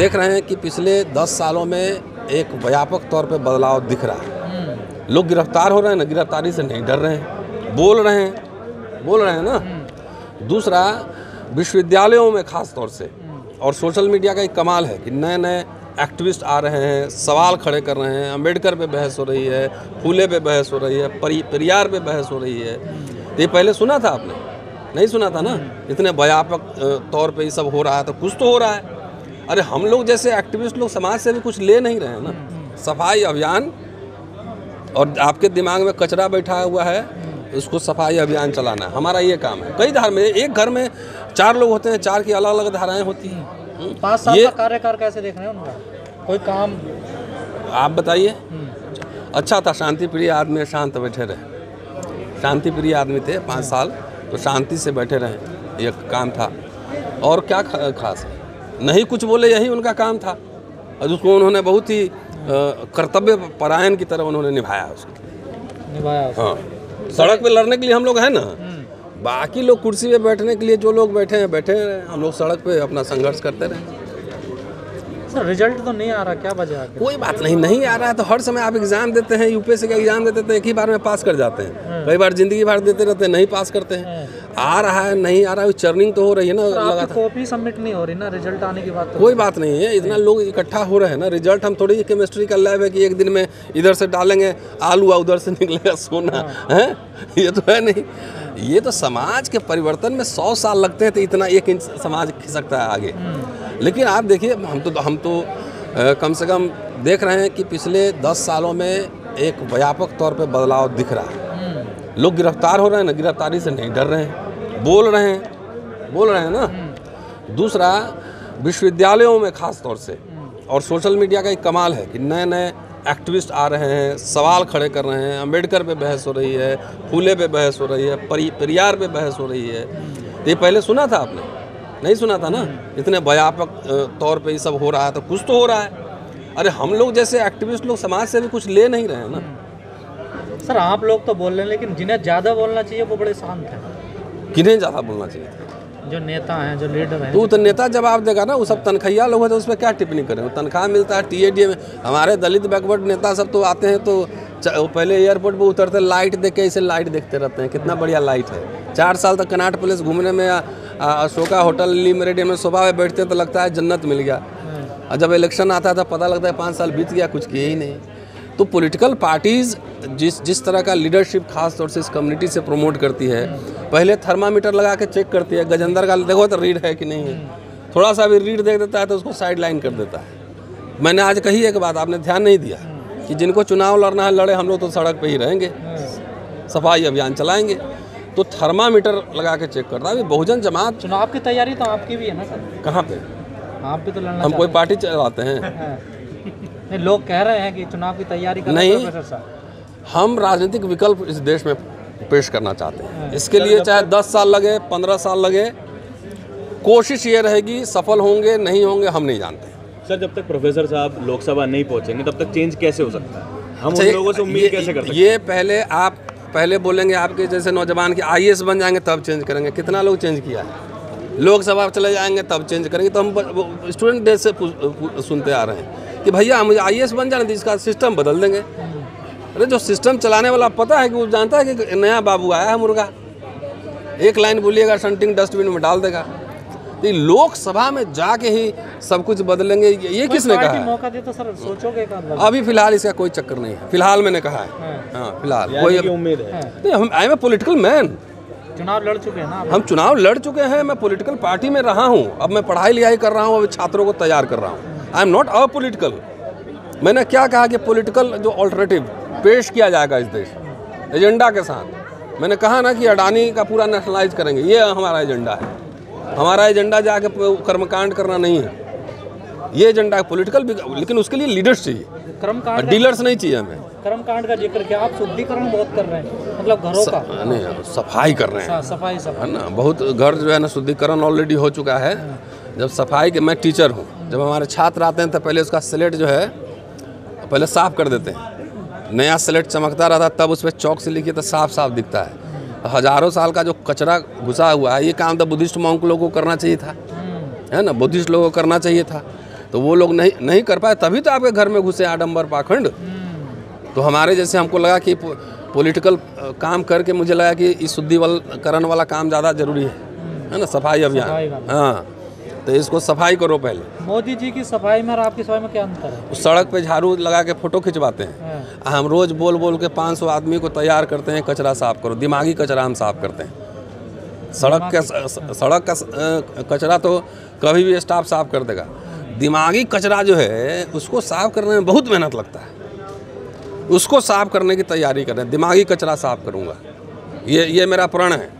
देख रहे हैं कि पिछले दस सालों में एक व्यापक तौर पर बदलाव दिख रहा है। लोग गिरफ़्तार हो रहे हैं ना, गिरफ्तारी से नहीं डर रहे हैं। बोल रहे हैं, बोल रहे हैं ना। दूसरा, विश्वविद्यालयों में खास तौर से, और सोशल मीडिया का एक कमाल है कि नए नए एक्टिविस्ट आ रहे हैं, सवाल खड़े कर रहे हैं, अंबेडकर पे बहस हो रही है, फूले पे बहस हो रही है, परि, पेरियार पे बहस हो रही है। ये पहले सुना था आपने? नहीं सुना था ना? इतने व्यापक तौर पे ये सब हो रहा है तो कुछ तो हो रहा है। अरे हम लोग जैसे एक्टिविस्ट लोग समाज से भी कुछ ले नहीं रहे हैं ना। सफ़ाई अभियान और आपके दिमाग में कचरा बैठा हुआ है उसको सफ़ाई अभियान चलाना है। हमारा ये काम है। कई धार में एक घर में चार लोग होते हैं चार की अलग अलग धाराएँ होती हैं। हम्म। पाँच साल का कार्यकाल कैसे देख रहे हैं उनका? कोई काम? आप बताइए। हम्म, अच्छा था शांति प्रिय आदमी शांत बैठे रहे। शांति प्रिय आदमी थे पाँच साल तो शांति से बैठे रहे। ये काम था। और क्या खास है? नहीं कुछ बोले यही उनका काम था। और उसको उन्होंने बहुत ही कर्तव्य परायण की तरह उन्होंने निभाया उसको। निभाया उसको। हाँ सड़क पे लड़ने के लिए हम लोग हैं ना। हम्म, बाकी लोग कुर्सी पे बैठने के लिए जो लोग बैठे हैं बैठे हैं। हम लोग सड़क पे अपना संघर्ष करते रहे। सर रिज़ल्ट तो नहीं आ रहा क्या वजह कोई बात नहीं नहीं आ रहा है तो हर समय आप एग्ज़ाम देते हैं यूपीएससी का एग्ज़ाम देते हैं एक ही बार में पास कर जाते हैं। कई बार ज़िंदगी भर देते रहते हैं नहीं पास करते हैं। आ रहा है नहीं आ रहा है चर्निंग तो हो रही है ना लगातार। कॉपी सबमिट नहीं हो रही ना रिज़ल्ट आने की बात तो कोई बात नहीं है इतना लोग इकट्ठा हो रहे हैं ना रिज़ल्ट हम थोड़ी केमिस्ट्री का लैब है कि एक दिन में इधर से डालेंगे आलू उधर से निकलेगा सोना है? ये तो है नहीं। ये तो समाज के परिवर्तन में सौ साल लगते हैं तो इतना एक इंच समाज खिसकता है आगे। लेकिन आप देखिए हम तो हम तो कम से कम देख रहे हैं कि पिछले दस सालों में एक व्यापक तौर पर बदलाव दिख रहा है। हम्म, लोग गिरफ़्तार हो रहे हैं ना गिरफ्तारी से नहीं डर रहे हैं। बोल रहे हैं बोल रहे हैं ना। दूसरा विश्वविद्यालयों में खास तौर से और सोशल मीडिया का एक कमाल है कि नए नए एक्टिविस्ट आ रहे हैं सवाल खड़े कर रहे हैं अंबेडकर पे बहस हो रही है फूले पे बहस हो रही है परि पेरियार पे बहस हो रही है। ये पहले सुना था आपने? नहीं सुना था ना? इतने व्यापक तौर पे ये सब हो रहा है तो कुछ तो हो रहा है। अरे हम लोग जैसे एक्टिविस्ट लोग समाज से भी कुछ ले नहीं रहे हैं ना। सर आप लोग तो बोल रहे हैं लेकिन जिन्हें ज़्यादा बोलना चाहिए वो बड़े शांत हैं। किन्हें ज़्यादा बोलना चाहिए? जो नेता हैं जो लीडर हैं। तो तो नेता जवाब देगा ना वो सब तनख्वाह लोग हैं तो उस पर क्या टिप्पणी करें? तनख्वाह मिलता है टी टीएडीए में। हमारे दलित बैकवर्ड नेता सब तो आते हैं तो पहले एयरपोर्ट पर उतरते लाइट देख के ऐसे लाइट देखते रहते हैं। कितना बढ़िया लाइट है। चार साल तक कनाट प्लेस घूमने में अशोका होटल ली मेरेडियम में सुबह में बैठते हैं तो लगता है जन्नत मिल गया। और जब इलेक्शन आता है तो पता लगता है पाँच साल बीत गया कुछ किए ही नहीं। तो पॉलिटिकल पार्टीज़ जिस जिस तरह का लीडरशिप खास तौर से इस कम्युनिटी से प्रमोट करती है पहले थर्मामीटर लगा के चेक करती है गजेंद्र का देखो तो रीड है कि नहीं है। थोड़ा सा भी रीड देख देता है तो उसको साइड लाइन कर देता है। मैंने आज कही एक बात आपने ध्यान नहीं दिया कि जिनको चुनाव लड़ना है लड़े हम लोग तो सड़क पे ही रहेंगे। सफ़ाई अभियान चलाएँगे। तो थर्मामीटर लगा के चेक करता है अभी बहुजन जमात चुनाव की तैयारी तो आपकी भी है ना सर? कहाँ पे? आप भी तो लड़ना हम कोई पार्टी चलाते हैं। नहीं लोग कह रहे हैं कि चुनाव की तैयारी कर नहीं। हम राजनीतिक विकल्प इस देश में पेश करना चाहते हैं। इसके लिए चाहे दस साल लगे पंद्रह साल लगे कोशिश ये रहेगी सफल होंगे नहीं होंगे हम नहीं जानते। सर जब तक प्रोफेसर साहब लोकसभा नहीं पहुँचेंगे तब तक चेंज कैसे हो सकता है? हम अच्छा, उन लोगों से उम्मीद कैसे कर सकते ये पहले आप पहले बोलेंगे आपके जैसे नौजवान कि आईएएस बन जाएँगे तब चेंज करेंगे। कितना लोग चेंज किया है? लोकसभा चले जाएँगे तब चेंज करेंगे। तो हम स्टूडेंट डेज़ से सुनते आ रहे हैं। कि भैया मुझे आईएएस बन जाना तो इसका सिस्टम बदल देंगे। अरे जो सिस्टम चलाने वाला पता है कि वो जानता है कि नया बाबू आया है मुर्गा। एक लाइन बोलिएगा शंटिंग डस्टबिन में डाल देगा। तो ये लोकसभा में जाके ही सब कुछ बदलेंगे। ये ये किसने कहा है? मौका दे तो सर सोचोगे का अभी फ़िलहाल इसका कोई चक्कर नहीं है। फ़िलहाल मैंने कहा है। हाँ। हाँ फ़िलहाल। कोई उम्मीद है। नहीं हम I am a political man चुनाव लड़ चुके हैं ना हम चुनाव लड़ चुके हैं मैं पॉलिटिकल पार्टी में रहा हूँ। अब मैं पढ़ाई लिखाई कर रहा हूँ अभी छात्रों को तैयार कर रहा हूँ। I am not a political मैंने क्या कहा कि पॉलिटिकल जो ऑल्टरनेटिव पेश किया जाएगा इस देश एजेंडा के साथ। मैंने कहा ना कि अडानी का पूरा नेशनलाइज करेंगे। ये हमारा एजेंडा है। हमारा एजेंडा जाके कर्मकांड करना नहीं है। ये एजेंडा है पॉलिटिकल भी लेकिन उसके लिए लीडर्स चाहिए। कर्मकांड डीलर्स नहीं चाहिए हमें। कर्मकांड का ज़िक्र किया। आप शुद्धिकरण बहुत कर रहे हैं। मतलब घरों का। नहीं सफ़ाई कर रहे हैं। सा- सफ़ाई है ना बहुत घर जो है ना शुद्धिकरण ऑलरेडी हो चुका है। जब सफ़ाई के मैं टीचर हूँ। जब हमारे छात्र आते हैं तो पहले उसका स्लेट जो है पहले साफ़ कर देते हैं। नया स्लेट चमकता रहता है, तब उस पर चौक से लिखिए तो साफ़ साफ़ दिखता है। हज़ारों साल का जो कचरा घुसा हुआ है ये काम तो बुद्धिस्ट मॉन्क लोगों को करना चाहिए था। है ना? बुद्धिस्ट लोगों को करना चाहिए था। तो वो लोग नहीं नहीं कर पाए तभी तो आपके घर में घुसे आडम्बर पाखंड। तो हमारे जैसे हमको लगा कि पॉलिटिकल काम करके मुझे लगा कि इस शुद्धिकरण वाला काम ज़्यादा ज़रूरी है। है ना? सफ़ाई अभियान। हाँ। तो इसको सफ़ाई करो पहले। मोदी जी की सफ़ाई में और आपकी सफ़ाई में क्या अंतर है? सड़क पे झाड़ू लगा के फ़ोटो खिंचवाते हैं। हाँ। हम रोज बोल बोल के 500 आदमी को तैयार करते हैं कचरा साफ़ करो दिमागी कचरा हम साफ़ करते हैं। सड़क का सड़क का कचरा तो कभी भी स्टाफ साफ़ कर देगा। दिमागी कचरा जो है उसको साफ़ करने में बहुत मेहनत लगता है। उसको साफ़ करने की तैयारी कर रहे हैं दिमागी कचरा साफ़ करूँगा। ये ये मेरा प्रण है।